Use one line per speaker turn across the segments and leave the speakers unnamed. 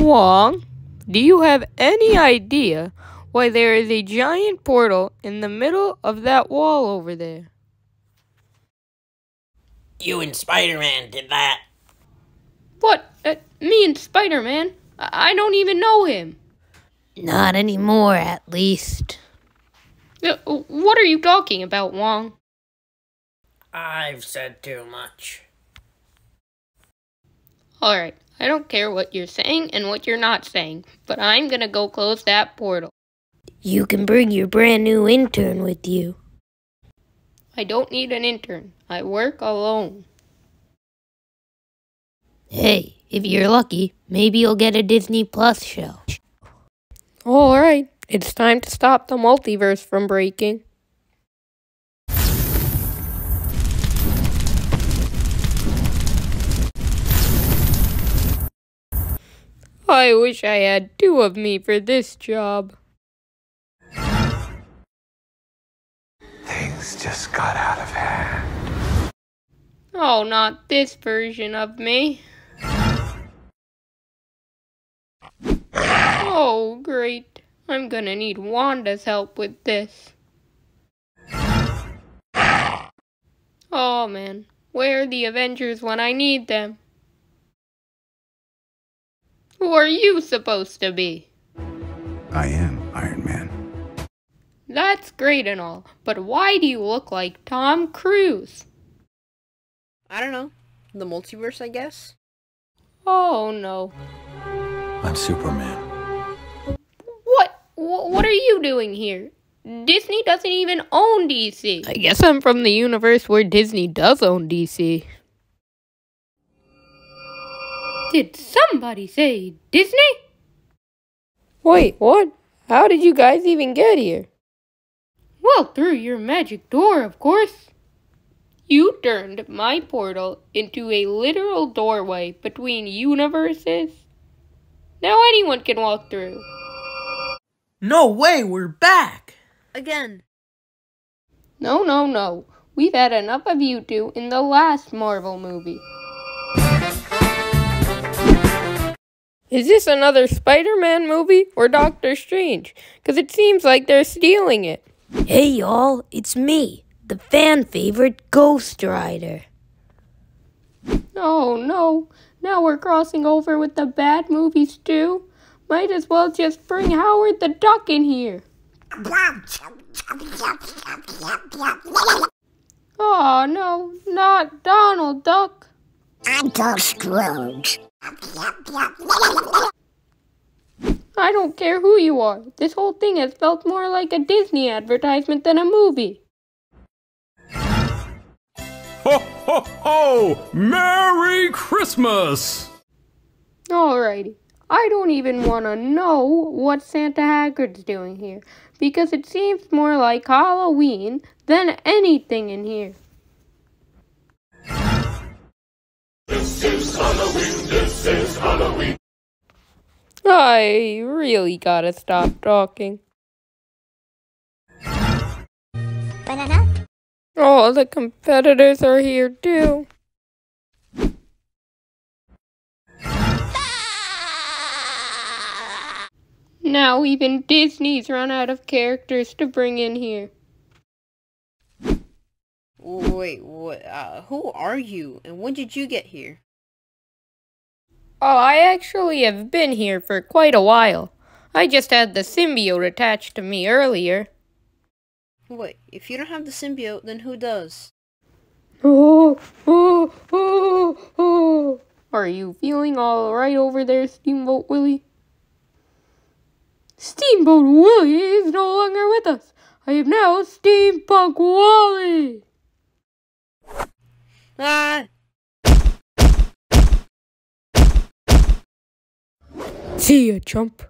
Wong, do you have any idea why there is a giant portal in the middle of that wall over there?
You and Spider-Man did that.
What? Uh, me and Spider-Man? I-, I don't even know him.
Not anymore, at least.
Uh, what are you talking about, Wong?
I've said too much.
Alright, I don't care what you're saying and what you're not saying, but I'm gonna go close that portal.
You can bring your brand new intern with you.
I don't need an intern. I work alone.
Hey, if you're lucky, maybe you'll get a Disney Plus show.
Alright, it's time to stop the multiverse from breaking. I wish I had two of me for this job.
Things just got out of hand.
Oh, not this version of me. Oh, great. I'm gonna need Wanda's help with this. Oh man, where are the Avengers when I need them? Who are you supposed to be?
I am Iron Man.
That's great and all, but why do you look like Tom Cruise?
I don't know. The multiverse, I guess?
Oh no.
I'm Superman.
What? What are you doing here? Disney doesn't even own DC. I guess I'm from the universe where Disney does own DC. Did somebody say Disney? Wait, what? How did you guys even get here? Well, through your magic door, of course. You turned my portal into a literal doorway between universes. Now anyone can walk through.
No way, we're back!
Again.
No, no, no. We've had enough of you two in the last Marvel movie. Is this another Spider Man movie or Doctor Strange? Because it seems like they're stealing it.
Hey, y'all, it's me, the fan favorite Ghost Rider.
Oh no, now we're crossing over with the bad movies too. Might as well just bring Howard the Duck in here. Oh no, not Donald Duck.
Uncle Scrooge.
I don't care who you are. This whole thing has felt more like a Disney advertisement than a movie.
Ho ho ho! Merry Christmas!
Alrighty. I don't even want to know what Santa Haggard's doing here because it seems more like Halloween than anything in here.
This is Halloween.
I really gotta stop talking.
Banana?
Oh, the competitors are here too. Now even Disney's run out of characters to bring in here.
Wait, what? Uh, who are you, and when did you get here?
Oh, I actually have been here for quite a while. I just had the symbiote attached to me earlier.
Wait, if you don't have the symbiote, then who does?
Oh, oh, oh, oh. Are you feeling all right over there, Steamboat Willie? Steamboat Willie is no longer with us. I am now Steampunk Wally.
Ah!
See ya, chump.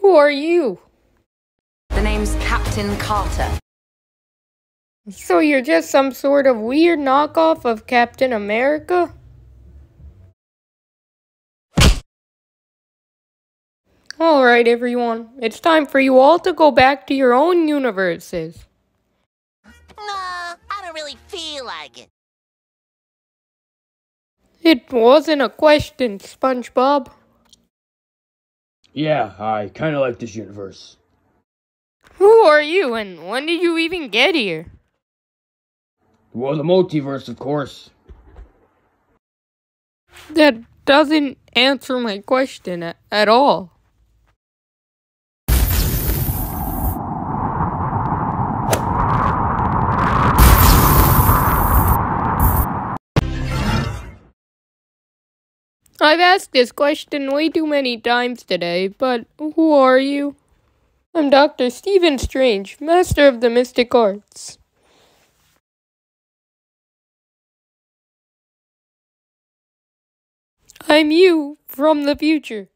Who are you?
The name's Captain Carter.
So you're just some sort of weird knockoff of Captain America? Alright, everyone. It's time for you all to go back to your own universes.
Nah, I don't really feel like it.
It wasn't a question, SpongeBob.
Yeah, I kinda like this universe.
Who are you and when did you even get here?
Well, the multiverse, of course.
That doesn't answer my question at, at all. I've asked this question way too many times today, but who are you? I'm Dr. Stephen Strange, Master of the Mystic Arts. I'm you from the future.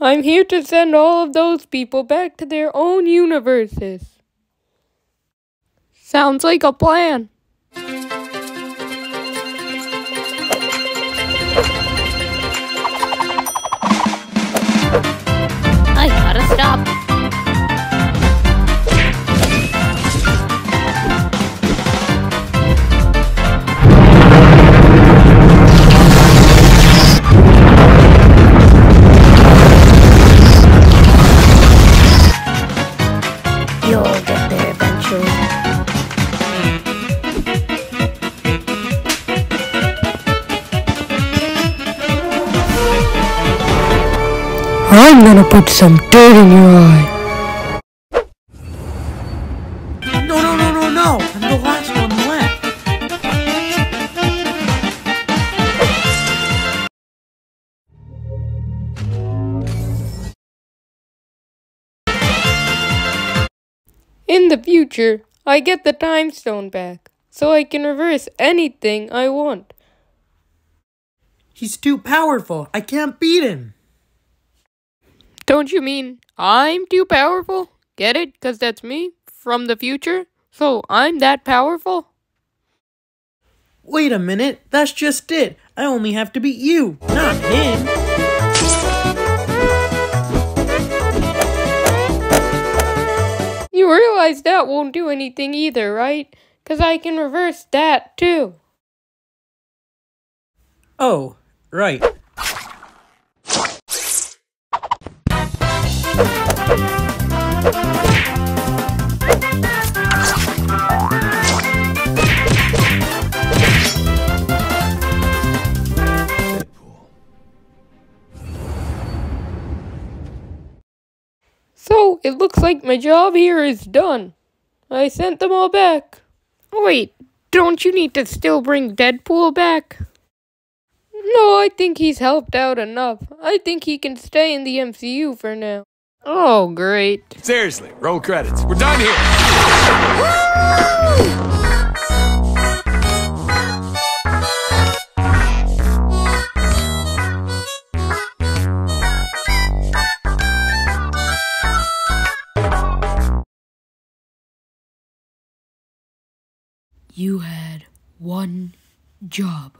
I'm here to send all of those people back to their own universes. Sounds like a plan. Put some dirt in your eye.
No, no, no, no, no! I'm the last one left.
In the future, I get the time stone back, so I can reverse anything I want.
He's too powerful. I can't beat him.
Don't you mean I'm too powerful? Get it? Because that's me from the future? So I'm that powerful?
Wait a minute. That's just it. I only have to beat you, not him.
You realize that won't do anything either, right? Because I can reverse that too.
Oh, right.
So it looks like my job here is done. I sent them all back. Oh, wait, don't you need to still bring Deadpool back? No, I think he's helped out enough. I think he can stay in the MCU for now. Oh, great.
Seriously, roll credits. We're done here.
You had one job.